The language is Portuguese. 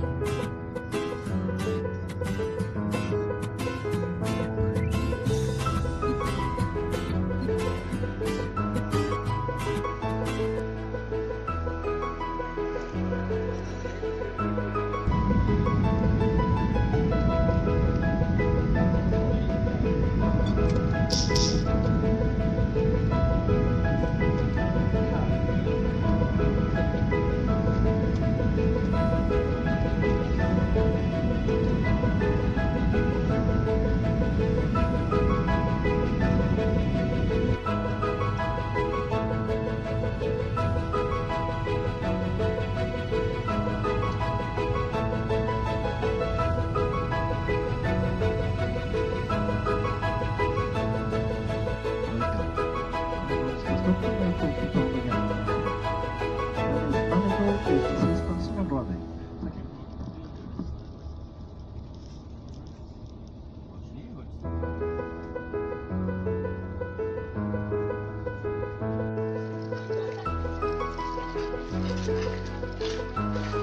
Thank vocês participam, brother. Thank